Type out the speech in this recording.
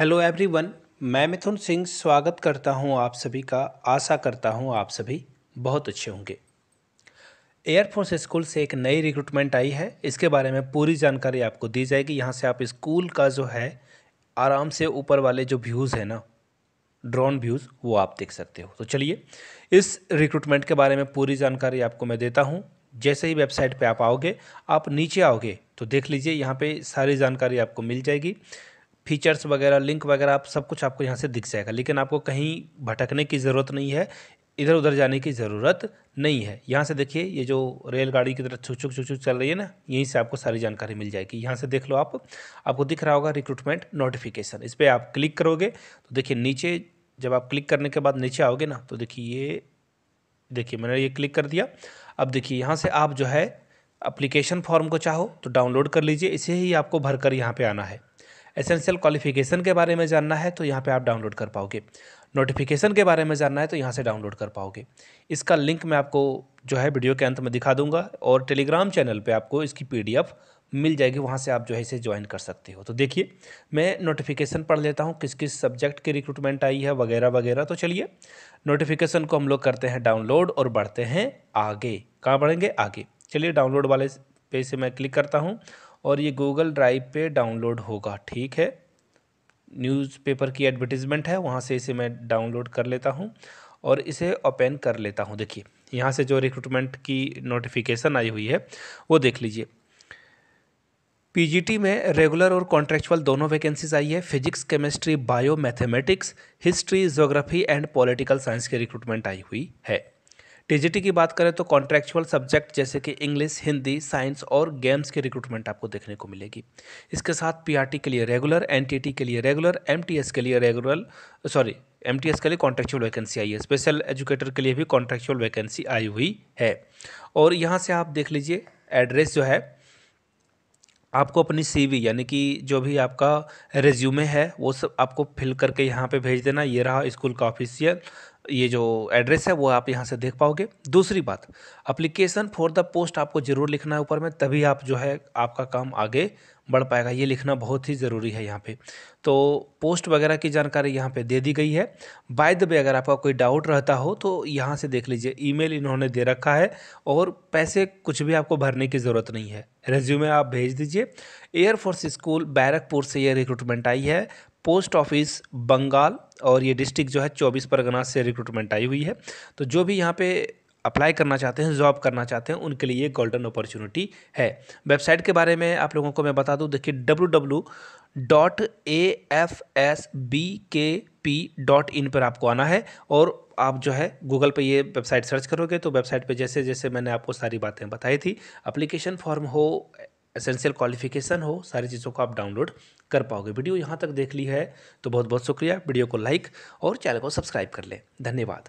Hello everyone मैं मिथुन सिंह स्वागत करता हूँ आप सभी का, आशा करता हूँ आप सभी बहुत अच्छे होंगे। एयरफोर्स स्कूल से एक नई रिक्रूटमेंट आई है, इसके बारे में पूरी जानकारी आपको दी जाएगी। यहाँ से आप स्कूल का जो है, आराम से ऊपर वाले जो व्यूज़ है ना ड्रोन व्यूज़ वो आप देख सकते हो। तो चलिए, इस रिक्रूटमेंट के बारे में पूरी जानकारी आपको मैं देता हूँ। जैसे ही वेबसाइट पे आप आओगे, आप नीचे आओगे तो देख लीजिए, यहाँ पे सारी जानकारी आपको मिल जाएगी। फीचर्स वगैरह लिंक वगैरह, आप सब कुछ आपको यहाँ से दिख जाएगा। लेकिन आपको कहीं भटकने की ज़रूरत नहीं है इधर उधर जाने की ज़रूरत नहीं है। यहाँ से देखिए, ये जो रेलगाड़ी की तरह छुक छुक छुक चल रही है ना, यहीं से आपको सारी जानकारी मिल जाएगी। यहाँ से देख लो आप, आपको दिख रहा होगा रिक्रूटमेंट नोटिफिकेशन इस पर आप क्लिक करोगे तो देखिए नीचे, जब आप क्लिक करने के बाद नीचे आओगे ना तो देखिए ये, देखिए मैंने ये क्लिक कर दिया। अब देखिए यहाँ से आप जो है अप्लीकेशन फॉर्म को चाहो तो डाउनलोड कर लीजिए। इसे ही आपको भरकर यहाँ पे आना है। एसेंशियल क्वालिफिकेशन के बारे में जानना है तो यहाँ पे आप डाउनलोड कर पाओगे। नोटिफिकेशन के बारे में जानना है तो यहाँ से डाउनलोड कर पाओगे। इसका लिंक मैं आपको जो है वीडियो के अंत में दिखा दूँगा, और टेलीग्राम चैनल पे आपको इसकी पीडीएफ मिल जाएगी, वहाँ से आप जो है इसे ज्वाइन कर सकते हो। तो देखिए, मैं नोटिफिकेशन पढ़ लेता हूँ, किस किस सब्जेक्ट की रिक्रूटमेंट आई है वगैरह वगैरह। तो चलिए, नोटिफिकेशन को हम लोग करते हैं डाउनलोड और बढ़ते हैं आगे। कहाँ बढ़ेंगे? आगे। चलिए, डाउनलोड वाले पे से मैं क्लिक करता हूँ और ये गूगल ड्राइव पे डाउनलोड होगा, ठीक है? न्यूज़पेपर की एडवर्टीज़मेंट है, वहाँ से इसे मैं डाउनलोड कर लेता हूँ और इसे ओपन कर लेता हूँ। देखिए, यहाँ से जो रिक्रूटमेंट की नोटिफिकेशन आई हुई है, वो देख लीजिए। पीजीटी में रेगुलर और कॉन्ट्रेक्चुअल दोनों वैकेंसीज आई है। Physics chemistry bio mathematics history geography and political science की रिक्रूटमेंट आई हुई है। टीजीटी की बात करें तो कॉन्ट्रैक्चुअल सब्जेक्ट जैसे कि इंग्लिश हिंदी साइंस और गेम्स की रिक्रूटमेंट आपको देखने को मिलेगी। इसके साथ पीआरटी के लिए रेगुलर एनटीटी के लिए रेगुलर एमटीएस के लिए रेगुलर सॉरी एमटीएस के लिए कॉन्ट्रैक्चुअल वैकेंसी आई है। स्पेशल एजुकेटर के लिए भी कॉन्ट्रैक्चुअल वैकेंसी आई हुई है। और यहाँ से आप देख लीजिए एड्रेस जो है, आपको अपनी सीवी यानी कि जो भी आपका रेज्यूमे है, वो सब आपको फिल करके यहाँ पे भेज देना। ये रहा स्कूल का ऑफिशियल ये जो एड्रेस है, वो आप यहाँ से देख पाओगे। दूसरी बात अप्लीकेशन फॉर द पोस्ट आपको ज़रूर लिखना है ऊपर में, तभी आप जो है आपका काम आगे बढ़ पाएगा। ये लिखना बहुत ही ज़रूरी है यहाँ पे। तो पोस्ट वगैरह की जानकारी यहाँ पे दे दी गई है। बाय द वे अगर आपका कोई डाउट रहता हो तो यहाँ से देख लीजिए ईमेल इन्होंने दे रखा है और पैसे कुछ भी आपको भरने की ज़रूरत नहीं है। रेज्यूमे आप भेज दीजिए। एयरफोर्स स्कूल बैरकपुर से ये रिक्रूटमेंट आई है। पोस्ट ऑफ़िस बंगाल और ये डिस्ट्रिक्ट जो है चौबीस परगना से रिक्रूटमेंट आई हुई है। तो जो भी यहाँ पे अप्लाई करना चाहते हैं, जॉब करना चाहते हैं, उनके लिए गोल्डन अपॉर्चुनिटी है। वेबसाइट के बारे में आप लोगों को मैं बता दूँ, देखिए W W dot A F S B K P dot in पर आपको आना है और आप जो है गूगल पे ये वेबसाइट सर्च करोगे। तो वेबसाइट पे जैसे जैसे मैंने आपको सारी बातें बताई थी अप्लीकेशन फॉर्म हो एसेंशियल क्वालिफिकेशन हो, सारी चीज़ों को आप डाउनलोड कर पाओगे। वीडियो यहाँ तक देख ली है तो बहुत बहुत शुक्रिया। वीडियो को लाइक और चैनल को सब्सक्राइब कर लें। धन्यवाद।